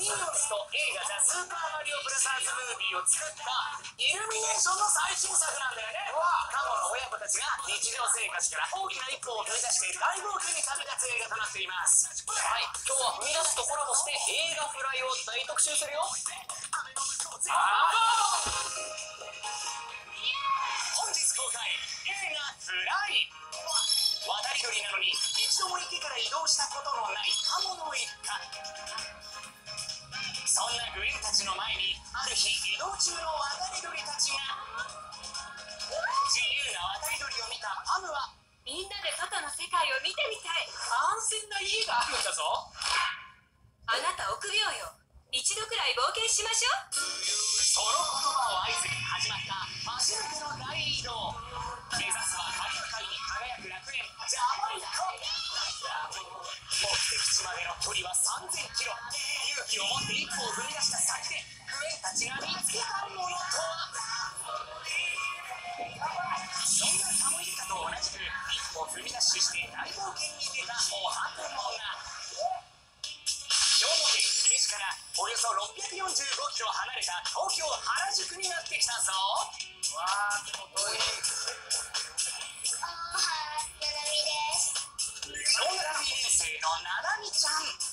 ミニオンズと映画「ザ・スーパーマリオブラザーズ・ムービー」を作ったイルミネーションの最新作なんだよねカモの親子たちが日常生活から大きな一歩を踏み出して大冒険に旅立つ映画となっています。はい、今日は踏み出すとコラボして映画フライを大特集するよ。本日公開映画「フライ」渡り鳥なのに一度も池から移動したことのないカモの一家そんなグエンたちの前にある日移動中の渡り鳥たちが自由な渡り鳥を見たパムはみんなで外の世界を見てみたい安全な家があるんだぞ。あなた臆病よ。一度くらい。冒険しましょうその言葉を合図に始まった初めての大移動目指すはカリブ海に輝く楽園ジャマイカ。目的地までの距離は3000キロ。気を持って一歩を踏み出した先でグエンたちが見つけたものとはそんなカモイカと同じく一歩踏み出しして大冒険に出たおはくもが兵庫県姫路からおよそ645キロ離れた東京原宿になってきたぞわあでも遠いあはい、ななみです。小学2年生のななみちゃん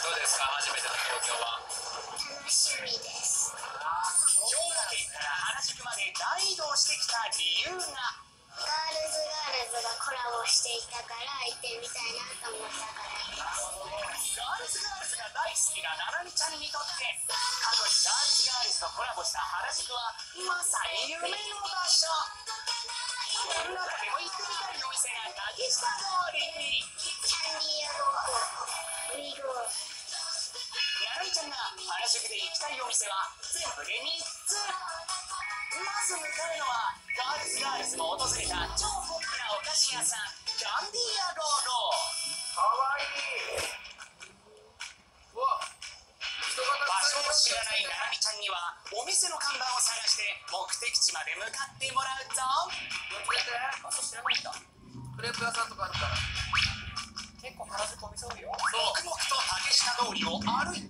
どうですか、初めての東京は。楽しみです。兵庫県から原宿まで大移動してきた理由がガールズガールズがコラボしていたから行ってみたいなと思ったからです。ガールズガールズが大好きなななみちゃんにとって過去にガールズガールズとコラボした原宿はまさに夢の的地まで向かってもらうぞ知らないんだ。クレープ屋さんとかあるから結構よ。黙々と竹下通りを歩いて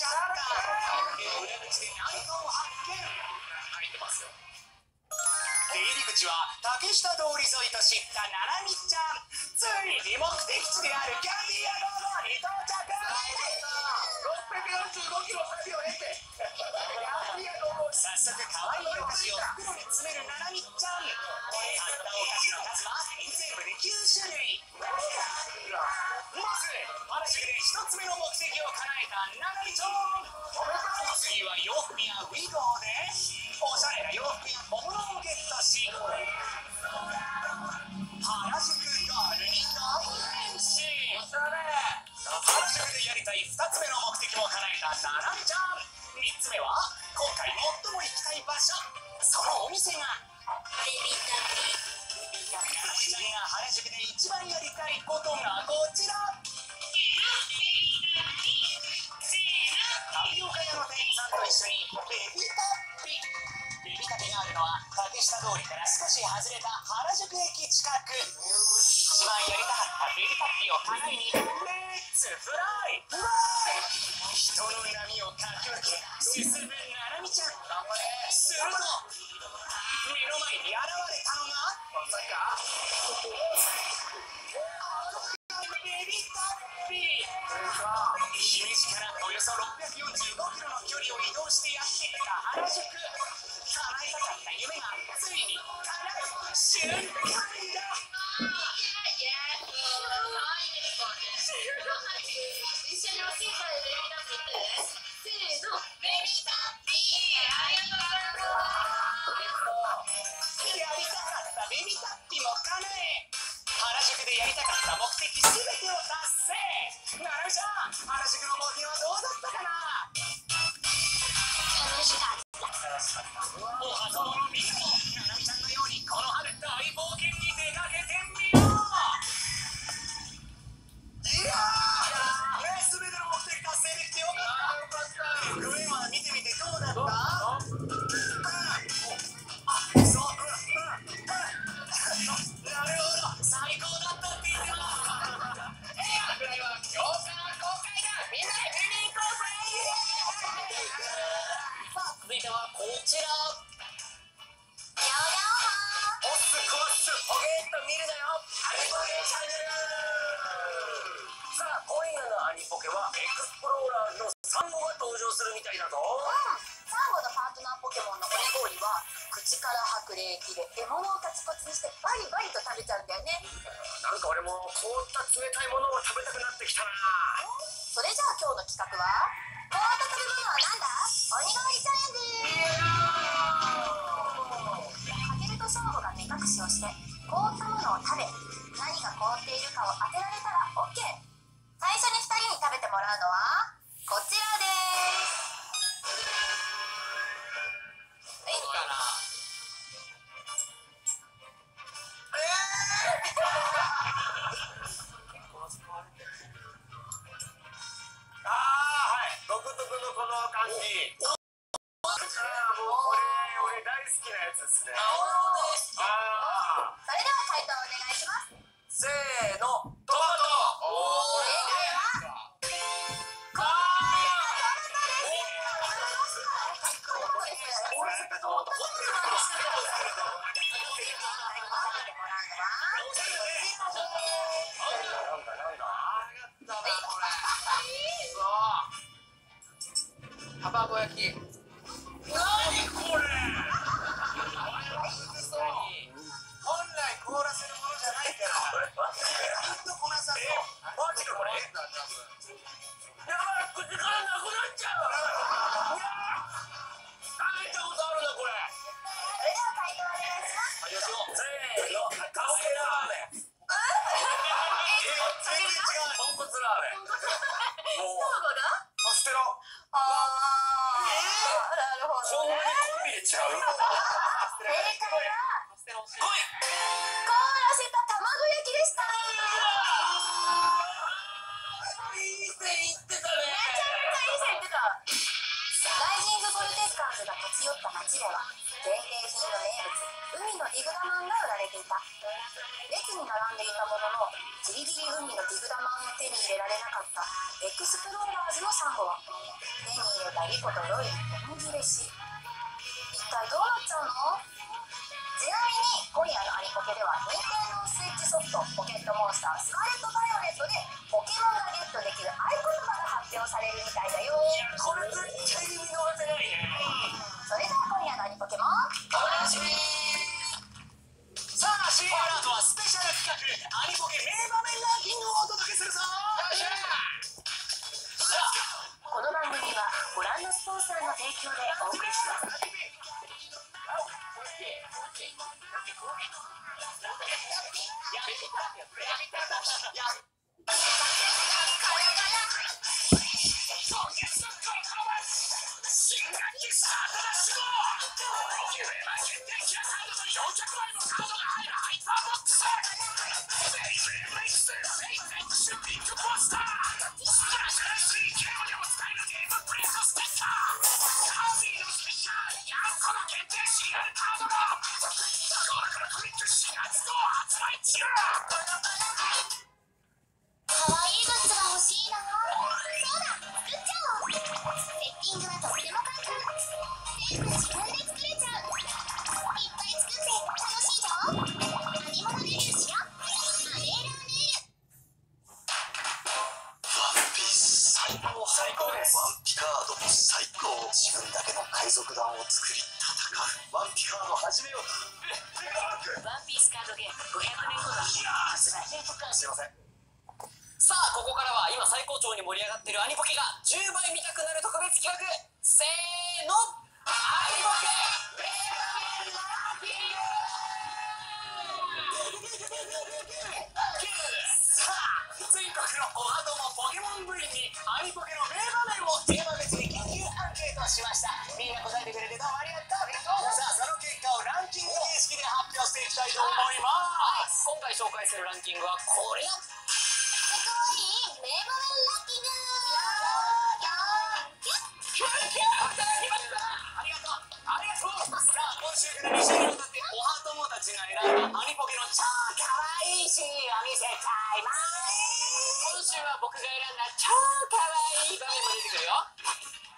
進んじゃった裏口で何かを発見入ってますよ。出入り口は竹下通り沿いと知ったななみちゃん。ついに目的地であるキャンディーアゴーゴーに到着645キロ先を経てキャンディアゴー早速可愛いお菓子を袋に詰めるななみちゃん。つ目は今回最も行きたい場所そのお店が現れたのがまさか。ベビタッピ姫路からおよそ645キロの距離を移動してやってきた原宿叶えたかった夢がついに叶う瞬間だアニポケはエクスプローラーズのサンゴが登場するみたいだぞ。サンゴのパートナーポケモンの鬼氷は口から吐く冷気で獲物をカチコチにしてバリバリと食べちゃうんだよね。なんか俺も凍った冷たいものを食べたくなってきたな。それじゃあ今日の企画は？凍った食べ物はなんだ？鬼氷チャレンジ。かけるとショーゴが目隠しをして凍ったものを食べ何が凍っているかを当てられたもらうのは？ってためちゃめちゃいい線いってたライジングボルテスカーズが立ち寄った街では限定品の名物海のディグダマンが売られていた列に並んでいたもののギリギリ海のディグダマンを手に入れられなかったエクスプローラーズのサンゴは手に入れたリコとロイにブチ切れし一体どう。なっちゃうのちなみに今夜のアニポケでは任天堂ソフト「ポケットモンスタースカーレット・バイオレット」でポケモンがゲットできる合言葉が発表されるみたいだよ。これ絶対に見逃せないねそれでは今夜のアニポケモンお楽しみさあ CM アートはスペシャル企画アニポケ名場面ランキングをお届けするぞ可企画せーの。います。今週は僕が選んだ超かわいい場面も出てくるよ。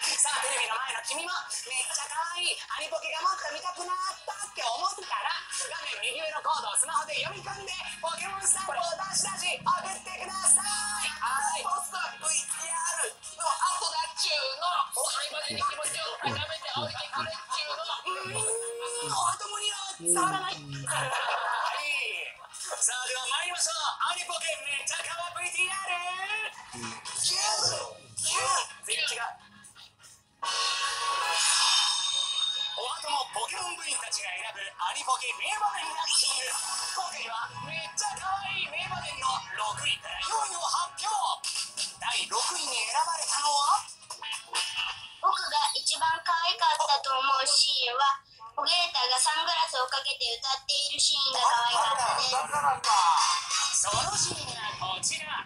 さあテレビの前の君もめっちゃ可愛いアニポケがもっと見たくなったって思ったら画面右上のコードをスマホで読み込んでポケモンスタンプを出し出し送ってください。はいポスター VTR の後だっちゅうのおはいまでに気持ちを高めておいてくれっちゅうの。うーんおはともには伝わらないケめっちゃかわ VTR キューキュー全然違うおはともポケモン部員たちが選ぶアニポケ名場面ランキング今回はめっちゃ可愛い名場面の6位から4位を発表第6位に選ばれたのは僕が一番可愛かったと思うシーンはホゲータがサングラスをかけて歌っているシーンが可愛かったです。そのシーンがこちら。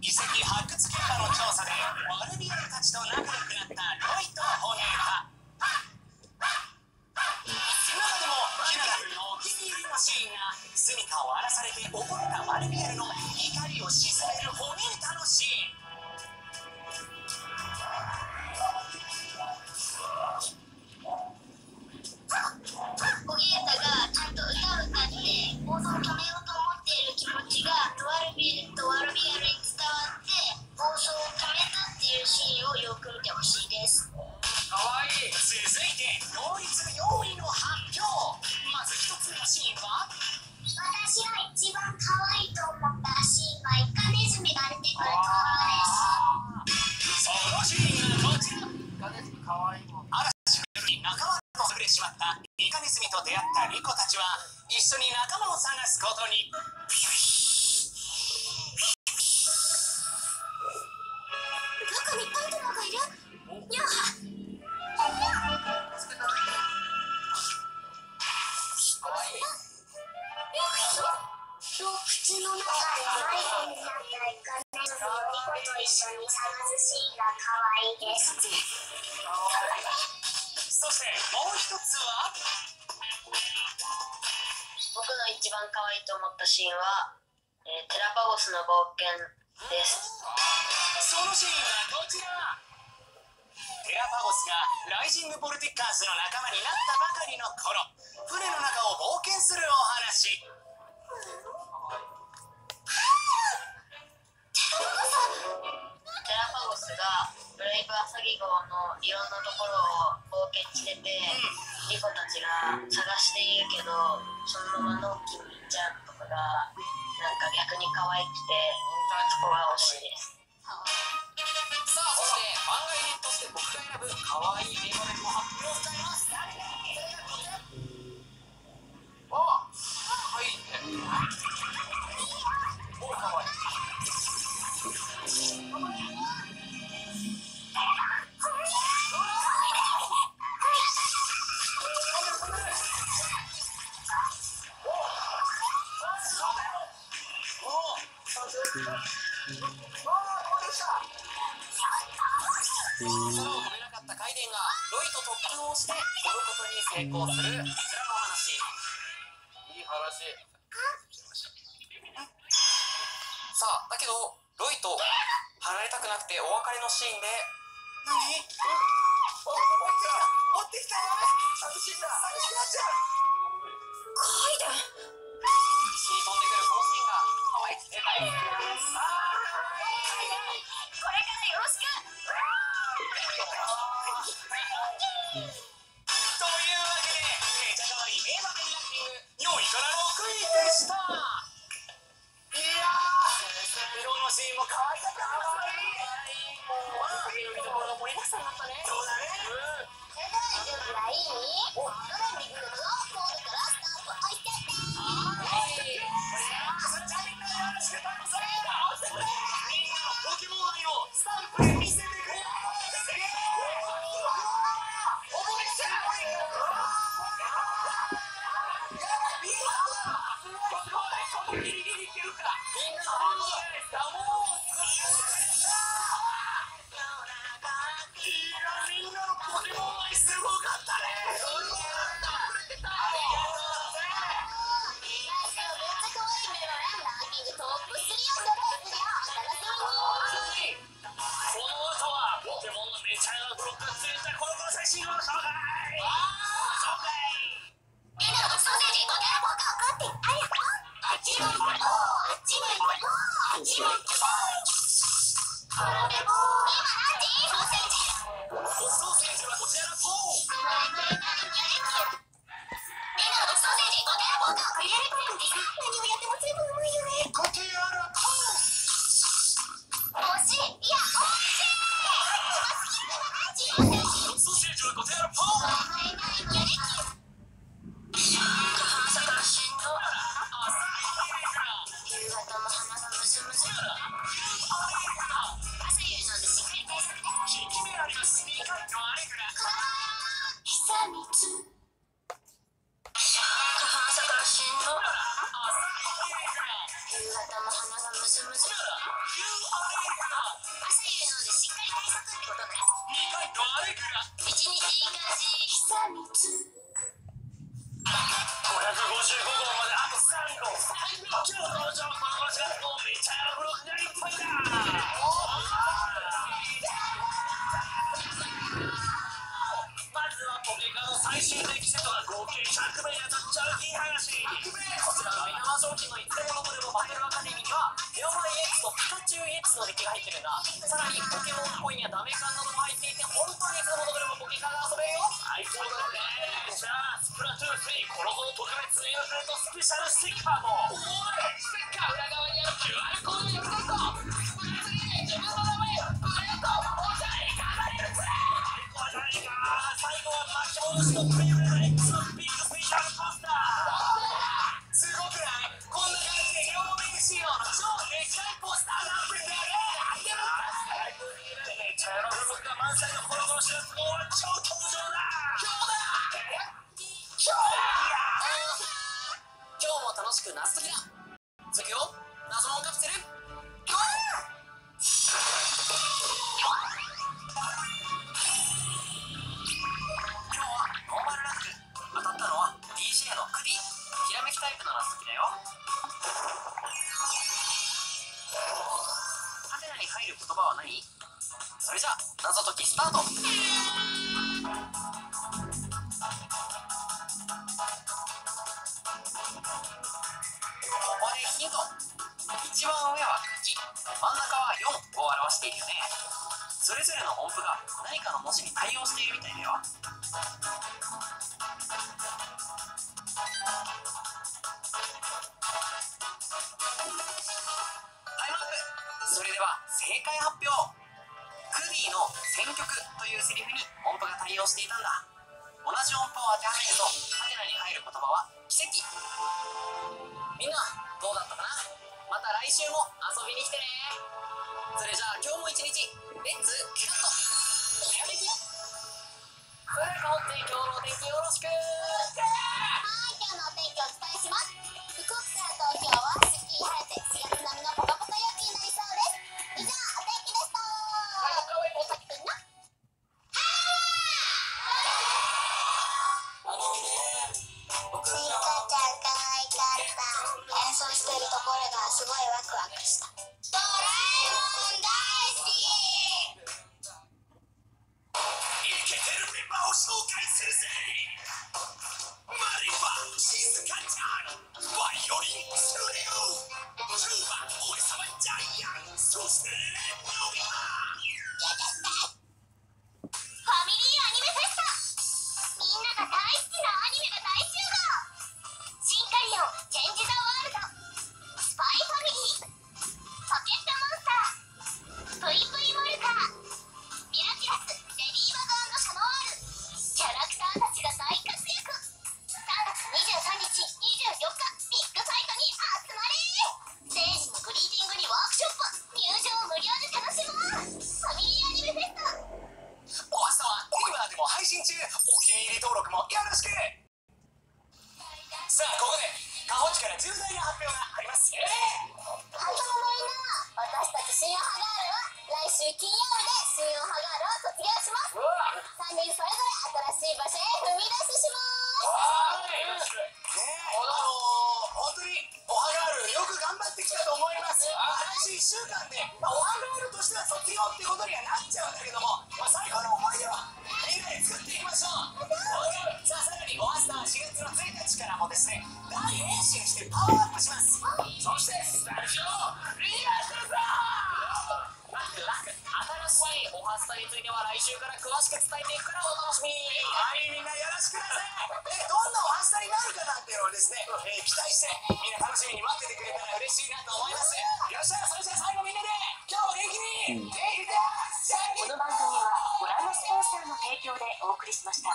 遺跡発掘現場の調査でワルビエルたちと仲良くなったロイとホネータ中でもヒナダ君のお気に入りのシーンが住みかを荒らされて怒ったマルビエルの怒りを鎮めるホネータのシーン。シーンは、えーテラパゴスの冒険です。そのシーンはこちら。テラパゴスがライジング・ボルティッカーズの仲間になったばかりの頃船の中を冒険するお話。空を止めなかったカイデンがロイと特訓をして飛ぶことに成功するこちらのお話いい話さあだけどロイと離れたくなくてお別れのシーンで何持ってきた持ってきた寂しいんだ寂しくなっちゃうカイデン一緒に飛んでくるそのシーンが可愛くて大好きですこれからよろしく。というわけでめちゃ可愛い名場面ランキング4位から6位でした。いやー色のシーンも可愛かった Please. 日い。い感じ久々。Stop タイプなら好きだよ。ハテナに入る言葉は何？それじゃ謎解きスタート。いうセリフに音符が対応していたんだ。同じ音符を当てはめるとハテナに入る言葉は奇跡。みんなどうだったかな？また来週も遊びに来てね。それじゃあ今日も一日レッツキャット。おやめきそれでは今日のお天気よろしく。しょうさあさらにオアスター4月の1日からもですね大変身してパワーアップしますそしてスタジオリアルだラックラック新しいオハスタについては来週から詳しく伝えていくからお楽しみはいみんなよろしくだぜえどんなおはスタになるかなんていうのをですね、えー期待してみんな楽しみに待っててくれたら嬉しいなと思います。よっしゃそれじゃ最後みんなで今日も元気に元気でこの番組はスポンサーの提供でお送りしました。